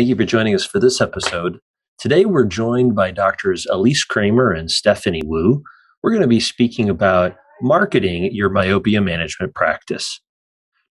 Thank you for joining us for this episode. Today, we're joined by doctors Elise Kramer and Stephanie Woo. We're going to be speaking about marketing your myopia management practice.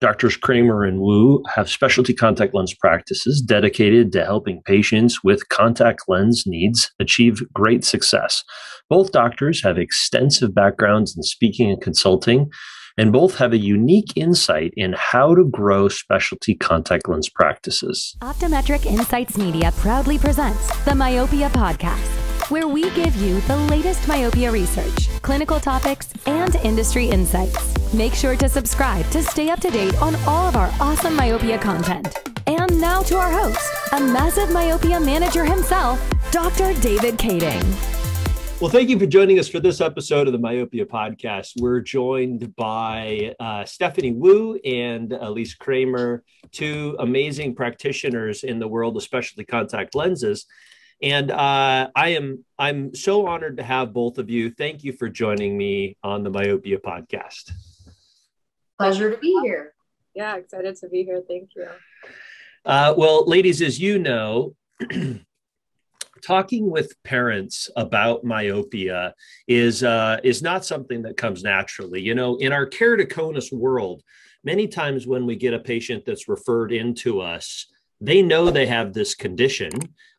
Doctors Kramer and Woo have specialty contact lens practices dedicated to helping patients with contact lens needs achieve great success. Both doctors have extensive backgrounds in speaking and consulting, and both have a unique insight in how to grow specialty contact lens practices. Optometric Insights Media proudly presents the Myopia Podcast where we give you the latest myopia research, clinical topics, and industry insights. Make sure to subscribe to stay up to date on all of our awesome myopia content. And now to our host, a massive myopia manager himself, Dr. David Kading. Well, thank you for joining us for this episode of the Myopia Podcast. We're joined by uh, Stephanie Woo and Elise Kramer, two amazing practitioners in the world of specialty contact lenses. And uh, I am I'm so honored to have both of you. Thank you for joining me on the Myopia podcast. Pleasure to be here. Yeah, excited to be here. Thank you. Uh, well, ladies, as you know, talking with parents about myopia is uh, is not something that comes naturally. You know, in our keratoconus world, many times when we get a patient that's referred into us, they know they have this condition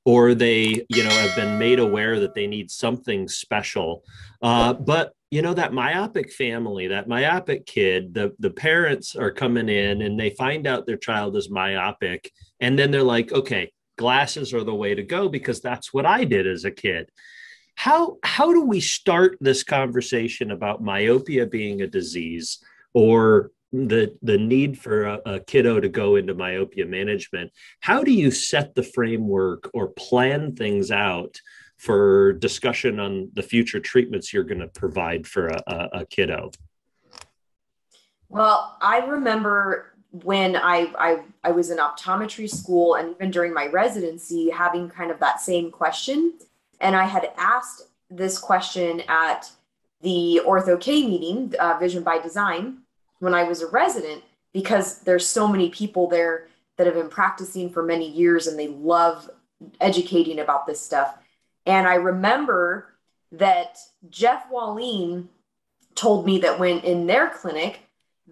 or they you know have been made aware that they need something special uh, but you know that myopic family that myopic kid the the parents are coming in and they find out their child is myopic and then they're like okay glasses are the way to go because that's what i did as a kid. How how do we start this conversation about myopia being a disease or the the need for a, a, kiddo to go into myopia management? How do you set the framework or plan things out for discussion on the future treatments you're going to provide for a, a, a, kiddo? Well i remember when I, I i was in optometry school and even during my residency having kind of that same question and i had asked this question at the ortho k meeting uh, vision by design when I was a resident because there's so many people there that have been practicing for many years and they love educating about this stuff. And I remember that Jeff Walline told me that when in their clinic,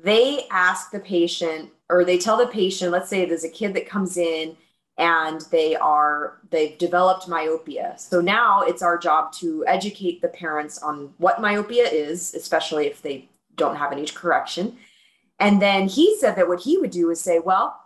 they ask the patient or they tell the patient, let's say there's a kid that comes in and they are they've developed myopia. So now it's our job to educate the parents on what myopia is, especially if they don't have any correction. And then he said that what he would do is say, well,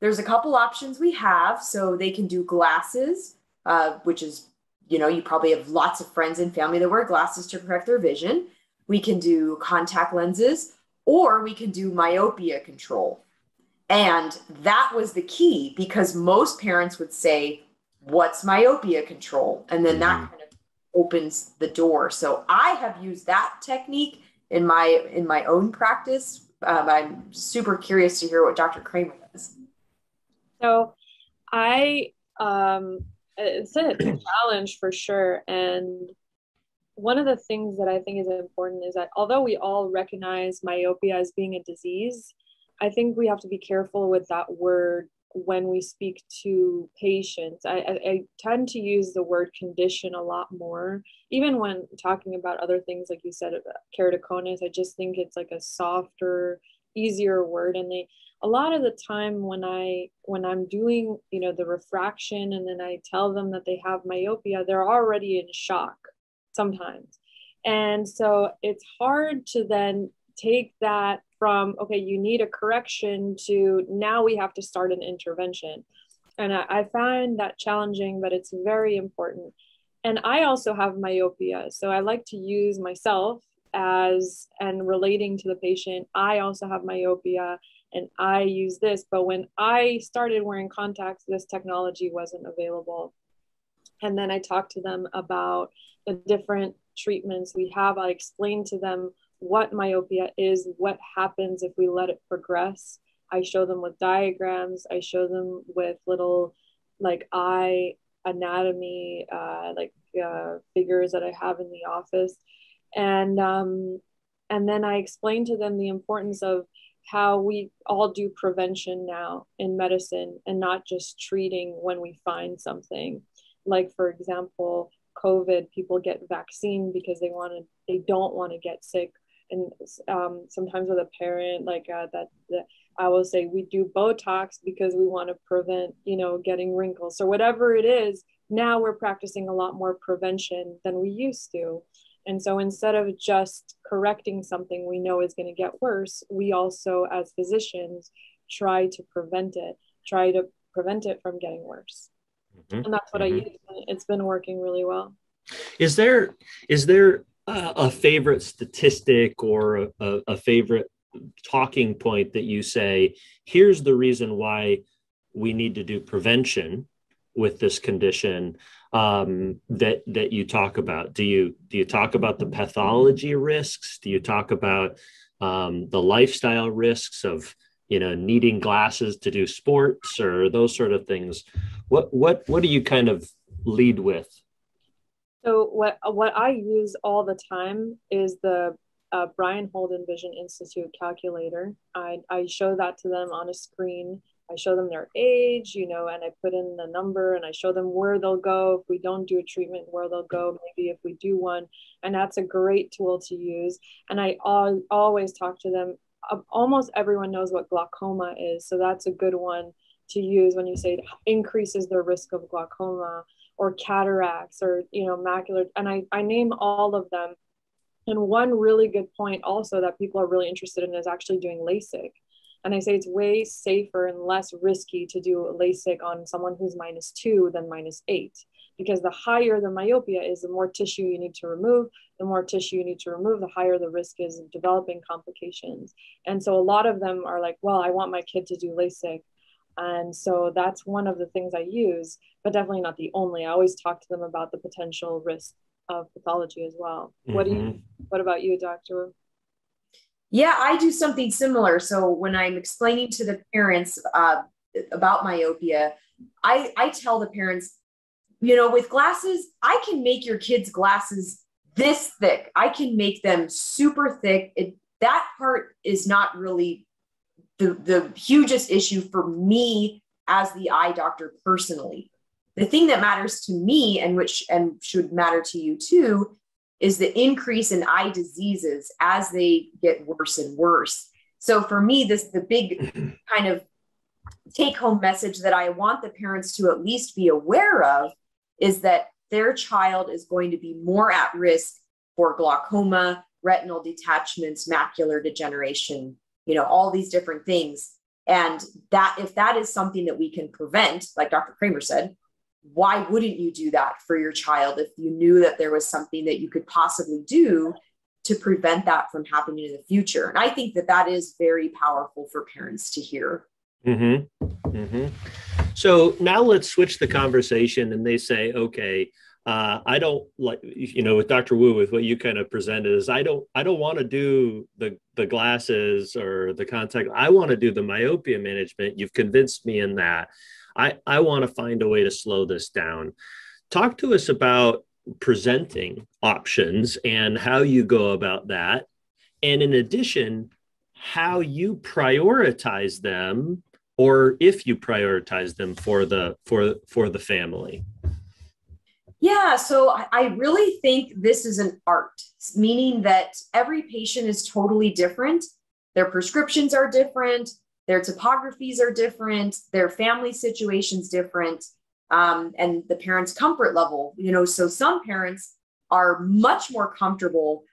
there's a couple options we have. So they can do glasses, uh, which is, you know, you probably have lots of friends and family that wear glasses to correct their vision. We can do contact lenses, or we can do myopia control. And that was the key because most parents would say, What's myopia control? And then that mm-hmm. kind of opens the door. So I have used that technique in my in my own practice. Um, I'm super curious to hear what Dr. Kramer does. So, I um, it's a challenge for sure, and one of the things that I think is important is that although we all recognize myopia as being a disease, I think we have to be careful with that word when we speak to patients. I, I, I, tend to use the word condition a lot more, even when talking about other things, like you said, keratoconus. I just think it's like a softer, easier word, and they a lot of the time when I when I'm doing you know the refraction and then I tell them that they have myopia, they're already in shock sometimes, and so it's hard to then take that from okay you need a correction to now we have to start an intervention. And I, I find that challenging but it's very important. And i also have myopia so i like to use myself as and relating to the patient. I also have myopia and i use this but when i started wearing contacts this technology wasn't available and then i talked to them about the different treatments we have i explained to them what myopia is, what happens if we let it progress. I show them with diagrams, I show them with little like eye anatomy, uh, like uh, figures that I have in the office. And, um, and then I explain to them the importance of how we all do prevention now in medicine and not just treating when we find something. Like, for example, COVID, people get vaccine because they want to, they don't want to get sick. And um, sometimes with a parent, like uh, that, that, I will say we do Botox because we want to prevent, you know, getting wrinkles. So whatever it is, now we're practicing a lot more prevention than we used to. And so instead of just correcting something we know is going to get worse, we also, as physicians, try to prevent it, try to prevent it from getting worse. Mm-hmm. And that's what mm-hmm. I use. It's been working really well. Is there is there a, a favorite statistic or a, a favorite talking point that you say, here's the reason why we need to do prevention with this condition um, that that you talk about? Do you do you talk about the pathology risks? Do you talk about um, the lifestyle risks of you know needing glasses to do sports or those sort of things? What what what do you kind of lead with? So what what I use all the time is the uh, Brien Holden Vision Institute calculator. I, I show that to them on a screen I show them their age, you know, and I put in the number and I show them where they'll go if we don't do a treatment, where they'll go, maybe if we do one. And that's a great tool to use. And I al- always talk to them. almost everyone knows what glaucoma is. So that's a good one to use when you say increases their risk of glaucoma or cataracts or, you know, macular. And I, I name all of them. And one really good point also that people are really interested in is actually doing LASIK and I say it's way safer and less risky to do LASIK on someone who's minus two than minus eight. Because the higher the myopia is, the more tissue you need to remove. The more tissue you need to remove, the higher the risk is of developing complications. And so a lot of them are like, well, I want my kid to do LASIK. And so that's one of the things I use, but definitely not the only. I always talk to them about the potential risk of pathology as well. Mm-hmm. What do you, mm-hmm. what about you, Doctor? Yeah, I do something similar. So when I'm explaining to the parents uh, about myopia, I, I tell the parents, you know, with glasses, I can make your kids' glasses this thick. I can make them super thick. It, that part is not really the, the hugest issue for me as the eye doctor personally. The thing that matters to me and which and should matter to you too is the increase in eye diseases as they get worse and worse. So for me, this the big kind of take home message that I want the parents to at least be aware of is that their child is going to be more at risk for glaucoma, retinal detachments, macular degeneration, you know, all these different things. And that if that is something that we can prevent, like Dr. Kramer said, why wouldn't you do that for your child if you knew that there was something that you could possibly do to prevent that from happening in the future and i think that that is very powerful for parents to hear mm-hmm. Mm-hmm. so now let's switch the conversation and they say okay uh, I don't like you know with Dr. Woo with what you kind of presented is I don't I don't want to do the the glasses or the contact I want to do the myopia management. You've convinced me in that. I, I want to find a way to slow this down. Talk to us about presenting options and how you go about that. And in addition, how you prioritize them or if you prioritize them for the for for the family yeah so i really think this is an art meaning that every patient is totally different their prescriptions are different their topographies are different, their family situations different, um, and the parents' comfort level. You know, so some parents are much more comfortable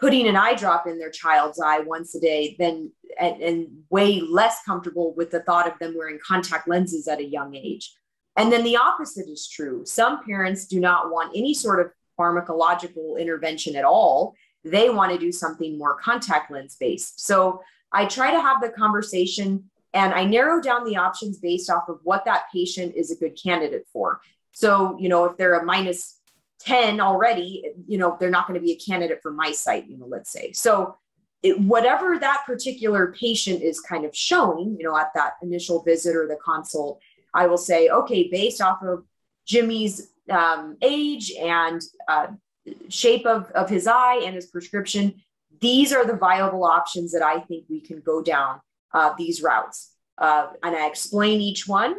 putting an eye drop in their child's eye once a day than and, and way less comfortable with the thought of them wearing contact lenses at a young age. And then the opposite is true. Some parents do not want any sort of pharmacological intervention at all. They want to do something more contact lens based. So I try to have the conversation and I narrow down the options based off of what that patient is a good candidate for. So, you know, if they're a minus 10 already, you know, they're not going to be a candidate for MiSight, you know, let's say. So, it, whatever that particular patient is kind of showing, you know, at that initial visit or the consult, I will say, okay, based off of Jimmy's um, age and uh, shape of, of his eye and his prescription, these are the viable options that I think we can go down. uh, these routes. Uh, and I explain each one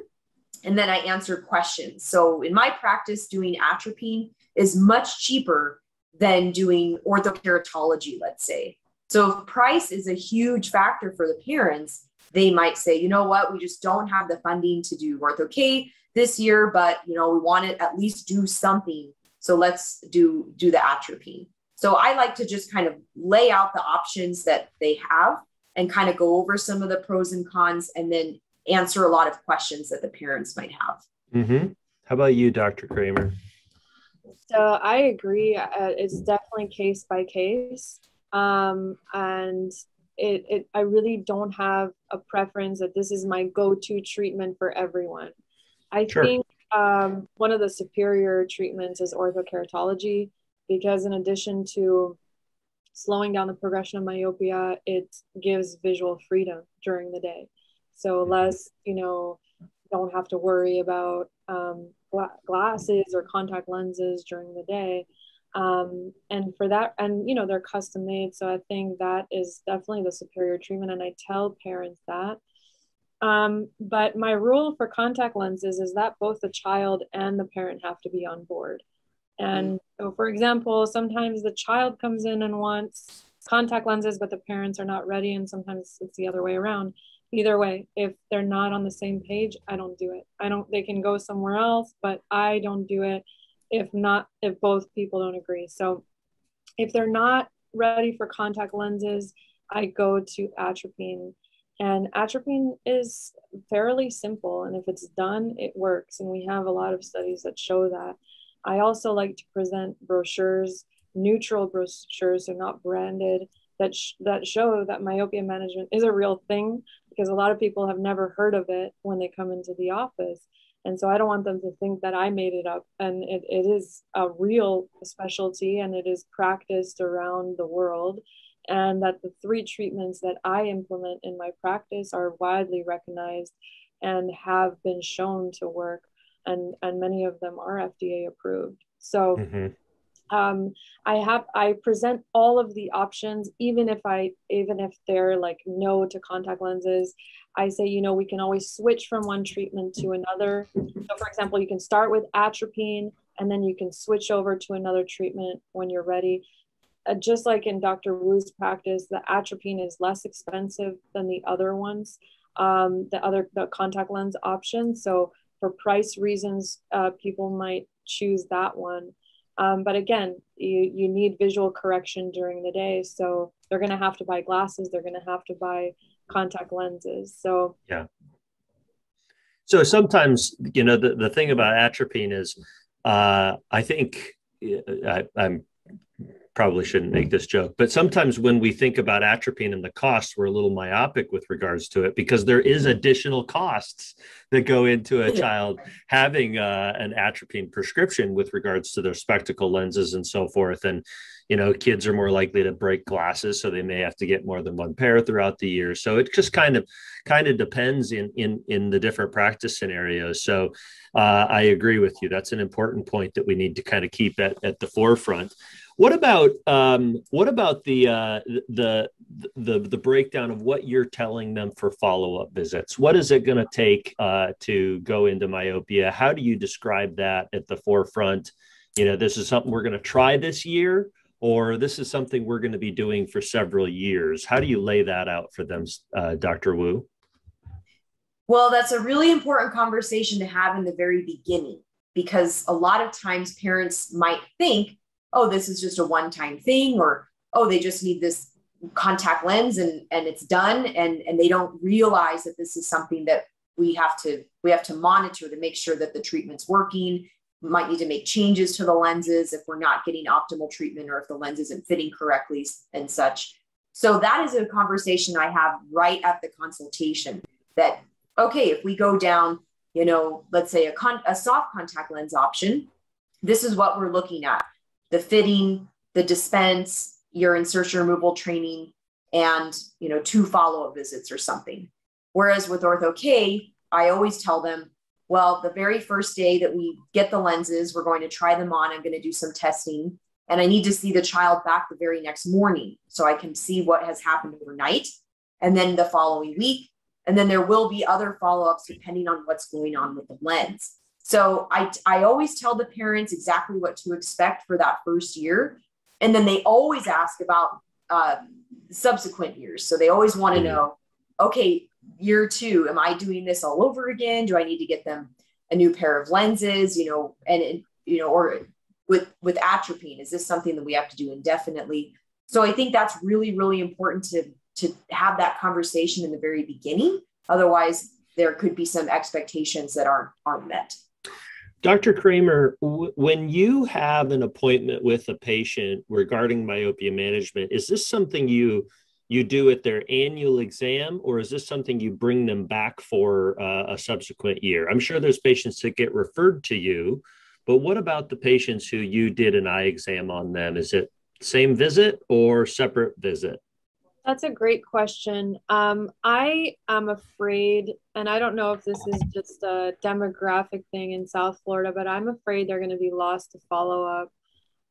and then I answer questions. So in my practice, doing atropine is much cheaper than doing orthokeratology, let's say. So if price is a huge factor for the parents, they might say, you know what, we just don't have the funding to do ortho K this year, but you know, we want to at least do something. So let's do do the atropine. So I like to just kind of lay out the options that they have and kind of go over some of the pros and cons and then answer a lot of questions that the parents might have. Mm-hmm. How about you, Dr. Kramer? So I agree. Uh, it's definitely case by case. Um, and it, it, I really don't have a preference that this is my go-to treatment for everyone. I sure. think um, one of the superior treatments is orthokeratology because in addition to slowing down the progression of myopia, it gives visual freedom during the day. So mm-hmm. less, you know, don't have to worry about um, gla- glasses or contact lenses during the day. Um, and for that, and you know, they're custom made. So I think that is definitely the superior treatment. And I tell parents that. Um, but my rule for contact lenses is that both the child and the parent have to be on board. And mm-hmm. so, for example, sometimes the child comes in and wants contact lenses, but the parents are not ready. And sometimes it's the other way around either way if they're not on the same page i don't do it i don't they can go somewhere else but i don't do it if not if both people don't agree. So if they're not ready for contact lenses i go to atropine. And atropine is fairly simple and if it's done it works. And we have a lot of studies that show that. I also like to present brochures neutral brochures so not branded that sh- that show that myopia management is a real thing because a lot of people have never heard of it when they come into the office. And so I don't want them to think that I made it up. And it, it is a real specialty and it is practiced around the world. And that the three treatments that I implement in my practice are widely recognized and have been shown to work. And, and many of them are FDA approved. So mm-hmm um, I have I present all of the options, even if I even if they're like no to contact lenses. I say, you know, we can always switch from one treatment to another. So, for example, you can start with atropine and then you can switch over to another treatment when you're ready. Uh, just like in Dr. Woo's practice, the atropine is less expensive than the other ones, um, the other the contact lens option. So, for price reasons, uh, people might choose that one. Um, but again, you, you need visual correction during the day. So they're going to have to buy glasses. They're going to have to buy contact lenses. So, yeah. So sometimes, you know, the, the thing about atropine is, uh, I think I, I'm probably shouldn't make this joke, but sometimes when we think about atropine and the costs, we're a little myopic with regards to it because there is additional costs that go into a child having uh, an atropine prescription with regards to their spectacle lenses and so forth. And you know, kids are more likely to break glasses, so they may have to get more than one pair throughout the year. So it just kind of kind of depends in in in the different practice scenarios. So uh, I agree with you. That's an important point that we need to kind of keep at at the forefront. What about um, what about the, uh, the the the breakdown of what you're telling them for follow up visits? What is it going to take uh, to go into myopia? How do you describe that at the forefront? You know, this is something we're going to try this year, or this is something we're going to be doing for several years. How do you lay that out for them, uh, Dr. Woo? Well, that's a really important conversation to have in the very beginning because a lot of times parents might think oh, this is just a one time thing, or oh, they just need this contact lens and, and it's done. And, and they don't realize that this is something that we have to we have to monitor to make sure that the treatment's working might need to make changes to the lenses if we're not getting optimal treatment or if the lens isn't fitting correctly and such so that is a conversation i have right at the consultation that okay if we go down you know let's say a, con- a soft contact lens option this is what we're looking at the fitting, the dispense, your insertion removal training, and you know, two follow-up visits or something. Whereas with Ortho K, I always tell them, well, the very first day that we get the lenses, we're going to try them on. I'm going to do some testing. And I need to see the child back the very next morning so I can see what has happened overnight. and then the following week. And then there will be other follow ups depending on what's going on with the lens. So I, I always tell the parents exactly what to expect for that first year. And then they always ask about uh, subsequent years. So they always want to mm-hmm. know, okay, year two, am I doing this all over again? Do I need to get them a new pair of lenses? You know, and you know, or with with atropine, is this something that we have to do indefinitely? So I think that's really, really important to to have that conversation in the very beginning. Otherwise, there could be some expectations that aren't aren't met. Dr. Kramer, w- when you have an appointment with a patient regarding myopia management, is this something you you do at their annual exam, or is this something you bring them back for uh, a subsequent year? I'm sure there's patients that get referred to you, but what about the patients who you did an eye exam on them? Is it same visit or separate visit? That's a great question. Um, I am afraid, and I don't know if this is just a demographic thing in South Florida, but I'm afraid they're going to be lost to follow up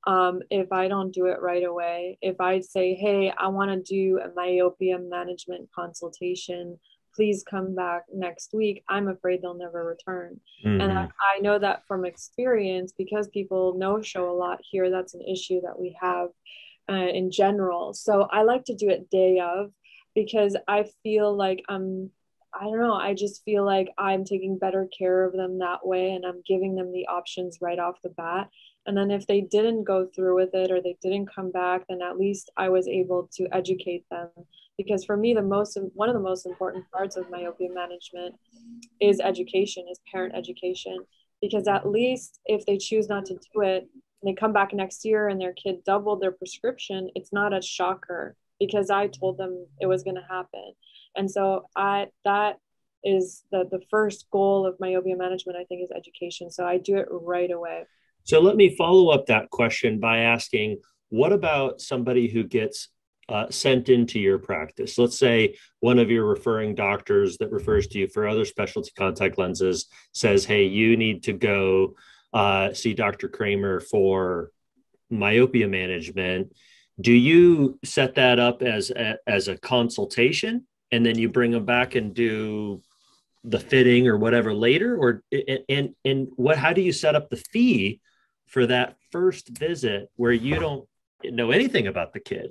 um, if I don't do it right away. If I say, hey, I want to do a myopia management consultation, please come back next week, I'm afraid they'll never return. Mm-hmm. And I, I know that from experience because people no show a lot here, that's an issue that we have uh, in general. So I like to do it day of because I feel like I'm, I don't know, I just feel like I'm taking better care of them that way and I'm giving them the options right off the bat. And then if they didn't go through with it or they didn't come back, then at least I was able to educate them. Because for me, the most one of the most important parts of myopia management is education, is parent education. Because at least if they choose not to do it, they come back next year and their kid doubled their prescription, it's not a shocker because I told them it was going to happen. And so I that is the the first goal of myopia management I think is education. So I do it right away. So let me follow up that question by asking what about somebody who gets uh, sent into your practice? Let's say one of your referring doctors that refers to you for other specialty contact lenses says, Hey, you need to go uh, see Dr. Kramer for myopia management. Do you set that up as a, as a consultation and then you bring them back and do the fitting or whatever later or and and what how do you set up the fee for that first visit where you don't know anything about the kid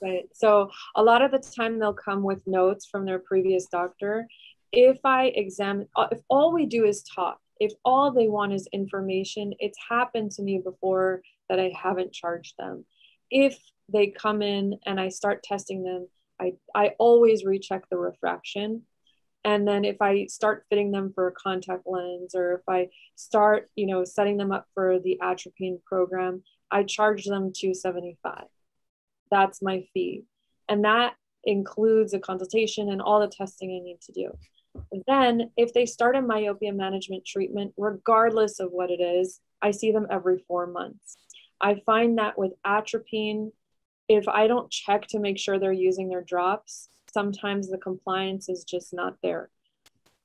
right so a lot of the time they'll come with notes from their previous doctor if i examine if all we do is talk if all they want is information, it's happened to me before that I haven't charged them. If they come in and I start testing them, I, I always recheck the refraction. And then if I start fitting them for a contact lens or if I start, you know, setting them up for the atropine program, I charge them 275. That's my fee. And that includes a consultation and all the testing I need to do. Then, if they start a myopia management treatment, regardless of what it is, I see them every four months. I find that with atropine, if I don't check to make sure they're using their drops, sometimes the compliance is just not there.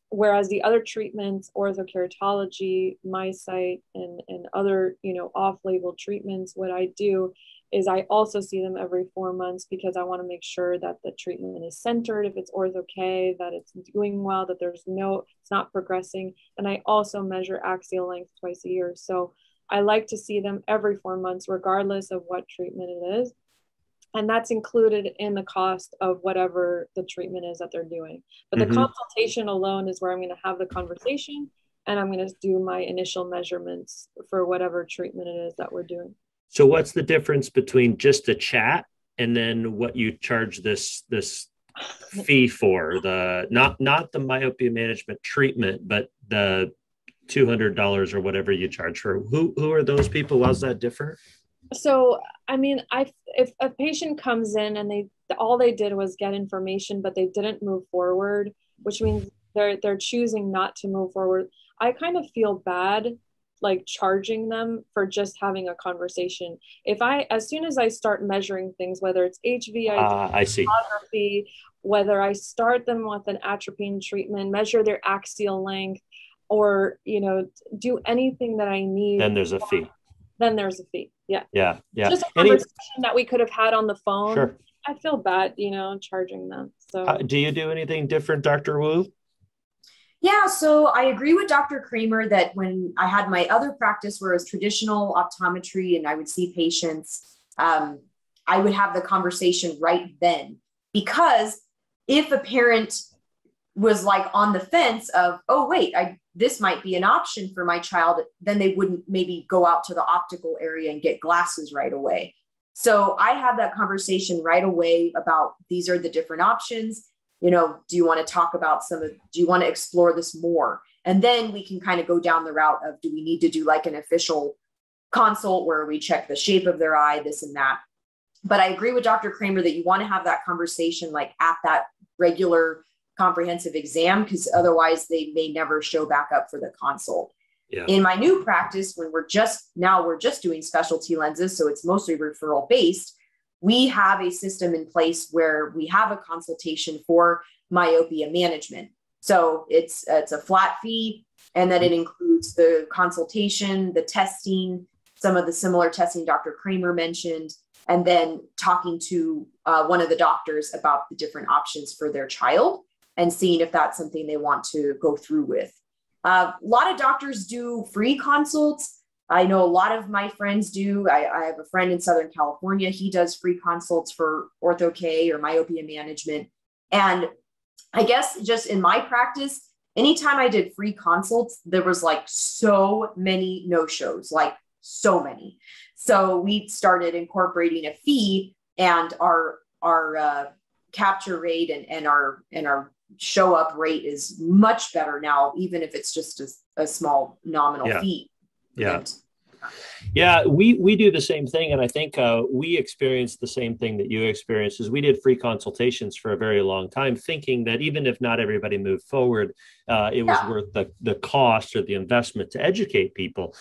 Whereas the other treatments, orthokeratology, MiSight, and, and other, you know, off-label treatments, what I do is I also see them every four months because I want to make sure that the treatment is centered, if it's ortho K, that it's doing well, that there's no, it's not progressing. And I also measure axial length twice a year. So I like to see them every four months, regardless of what treatment it is. And that's included in the cost of whatever the treatment is that they're doing. But mm-hmm. the consultation alone is where I'm going to have the conversation and I'm going to do my initial measurements for whatever treatment it is that we're doing. So what's the difference between just a chat and then what you charge this this fee for the not not the myopia management treatment, but the two hundred dollars or whatever you charge for? Who who are those people? How's that different? So I mean, I if a patient comes in and they all they did was get information, but they didn't move forward, which means they're they're choosing not to move forward. I kind of feel bad like charging them for just having a conversation. If I, as soon as I start measuring things, whether it's HV, uh, I see. whether I start them with an atropine treatment, measure their axial length, or you know, do anything that I need, then there's a fee. Then there's a fee. Yeah. Yeah. Yeah. Just a conversation Any... that we could have had on the phone. Sure. I feel bad, you know, charging them. So, uh, do you do anything different, Dr. Woo? Yeah, so I agree with Dr. Kramer that when I had my other practice where it was traditional optometry and I would see patients, um, I would have the conversation right then. Because if a parent was like on the fence of, oh, wait, I this might be an option for my child, then they wouldn't maybe go out to the optical area and get glasses right away. So I had that conversation right away about these are the different options. You know, do you want to talk about some of, do you want to explore this more? And then we can kind of go down the route of do we need to do like an official consult where we check the shape of their eye, this and that. But I agree with Dr. Kramer that you want to have that conversation like at that regular comprehensive exam because otherwise they may never show back up for the consult. Yeah. In my new practice, when we're just now we're just doing specialty lenses, so it's mostly referral based, we have a system in place where we have a consultation for myopia management. So it's it's a flat fee, and that it includes the consultation, the testing, some of the similar testing Dr. Kramer mentioned, and then talking to uh, one of the doctors about the different options for their child and seeing if that's something they want to go through with. Uh, a lot of doctors do free consults. I know a lot of my friends do. I, I, have a friend in Southern California. He does free consults for ortho K or myopia management. And I guess just in my practice, anytime I did free consults, there was like so many no shows, like so many. So we started incorporating a fee and our our uh, capture rate and, and our and our show up rate is much better now, even if it's just a, a small nominal yeah. fee. Yeah. yeah, we we do the same thing, and I think uh, we experienced the same thing that you experienced. Is we did free consultations for a very long time, thinking that even if not everybody moved forward, uh, it was yeah. worth the the cost or the investment to educate people.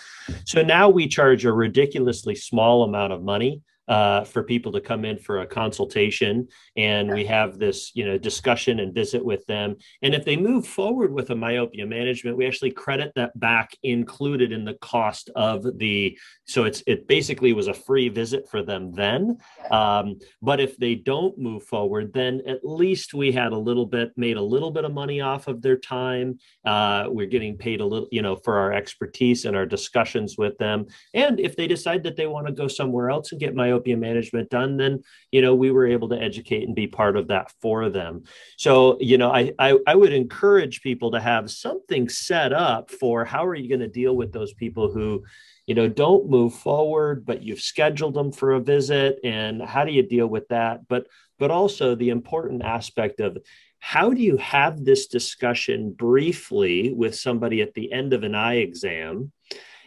So now we charge a ridiculously small amount of money uh, for people to come in for a consultation. And we have this you know discussion and visit with them. And if they move forward with a myopia management we actually credit that back included in the cost of the so it's it basically was a free visit for them then. Um, but if they don't move forward then at least we had a little bit made a little bit of money off of their time. Uh, we're getting paid a little you know for our expertise and our discussions with them. And if they decide that they want to go somewhere else and get myopia myopia management done, then you know we were able to educate and be part of that for them. So you know I I, I would encourage people to have something set up for how are you going to deal with those people who you know don't move forward but you've scheduled them for a visit and how do you deal with that but but also the important aspect of how do you have this discussion briefly with somebody at the end of an eye exam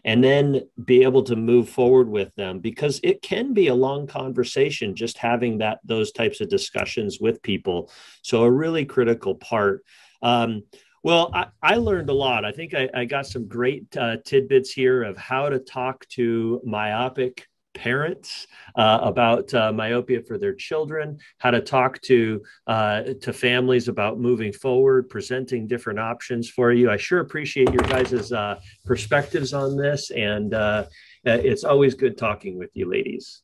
and then be able to move forward with them because it can be a long conversation just having that those types of discussions with people. So a really critical part. Um, well I, I, learned a lot. I think i, I got some great uh, tidbits here of how to talk to myopic parents uh, about uh, myopia for their children, how to talk to uh, to families about moving forward, presenting different options for you. I sure appreciate your guys' uh, perspectives on this, and uh, it's always good talking with you, ladies.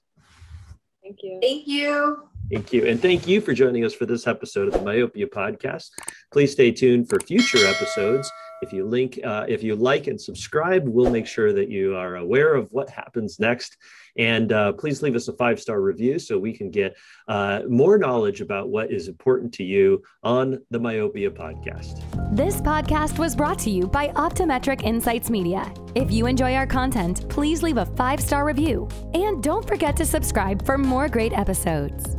Thank you. Thank you. Thank you. And thank you for joining us for this episode of the Myopia Podcast. Please stay tuned for future episodes. If you link, uh, if you like and subscribe, we'll make sure that you are aware of what happens next. And uh, please leave us a five star review so we can get uh, more knowledge about what is important to you on the Myopia podcast. This podcast was brought to you by Optometric Insights Media. If you enjoy our content, please leave a five star review. And don't forget to subscribe for more great episodes.